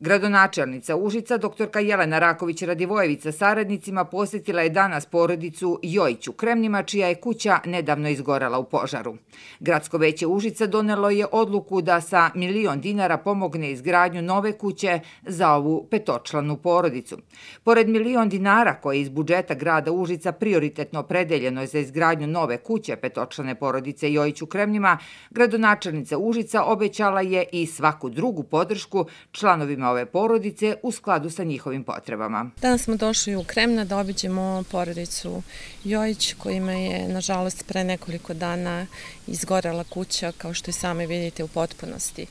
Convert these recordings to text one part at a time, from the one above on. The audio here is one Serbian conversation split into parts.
Gradonačelnica Užica, doktorka Jelena Raković-Radivojević sa saradnicima posjetila je danas porodicu Jojić u Kremnima, čija je kuća nedavno izgorela u požaru. Gradsko veće Užica donelo je odluku da sa milion dinara pomogne izgradnju nove kuće za ovu petočlanu porodicu. Pored milion dinara koje iz budžeta grada Užica prioritetno predeljeno je za izgradnju nove kuće petočlane porodice Jojić u Kremnima, gradonačelnica Užica obećala je i svaku drugu podršku članovima ove porodice u skladu sa njihovim potrebama. Danas smo došli u Kremna da obiđemo porodicu Jojić kojima je nažalost pre nekoliko dana izgorela kuća kao što i same vidite u potpunosti.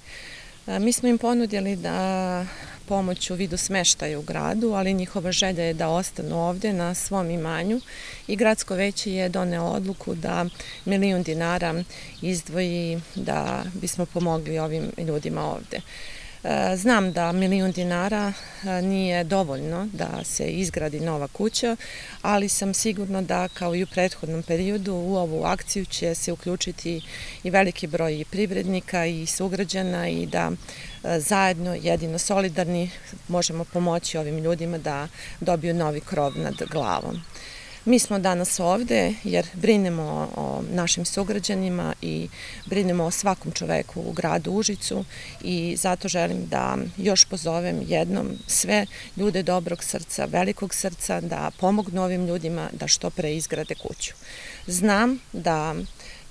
E, mi smo im ponudili da pomoć u vidu smeštaja u gradu, ali njihova želja je da ostanu ovde na svom imanju i gradsko veće je doneo odluku da milijun dinara izdvoji da bismo pomogli ovim ljudima ovde. E, znam da milijun dinara e, nije dovoljno da se izgradi nova kuća, ali sam sigurno da kao i u prethodnom periodu u ovu akciju će se uključiti i veliki broj privrednika i sugrađana i da e, zajedno, jedino solidarni, možemo pomoći ovim ljudima da dobiju novi krov nad glavom. Mi smo danas ovde jer brinemo o našim sugrađanima i brinemo o svakom čoveku u gradu Užicu i zato želim da još pozovem jednom sve ljude dobrog srca, velikog srca da pomognu ovim ljudima da što pre izgrade kuću. Znam da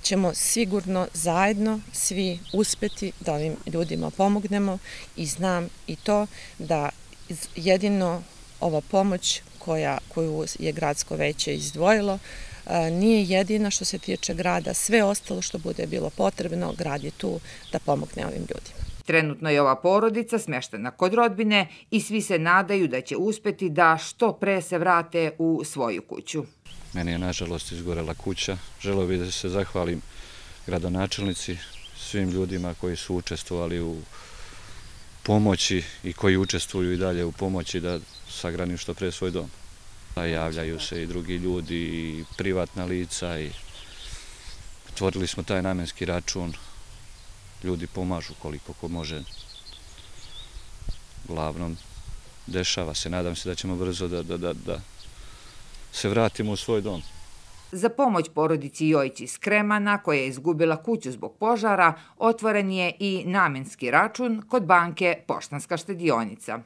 ćemo sigurno zajedno svi uspeti da ovim ljudima pomognemo i znam i to da jedino ova pomoć koja, koju je gradsko veće izdvojilo e, nije jedina što se tiče grada. Sve ostalo što bude bilo potrebno, grad je tu da pomogne ovim ljudima. Trenutno je ova porodica smeštena kod rodbine i svi se nadaju da će uspeti da što pre se vrate u svoju kuću. Meni je nažalost izgorela kuća. Želeo bih da se zahvalim gradonačelnici, svim ljudima koji su učestvovali u pomoći i koji učestvuju i dalje u pomoći da sagranim što pre svoj dom. Javljaju se i drugi ljudi i privatna lica i otvorili smo taj namenski račun. Ljudi pomažu koliko ko može. Glavnom dešava se. Nadam se da ćemo brzo da, da, da, da se vratimo u svoj dom. Za pomoć porodici Jojić iz Kremana, koja je izgubila kuću zbog požara, otvoren je i namenski račun kod banke Poštanska štedionica.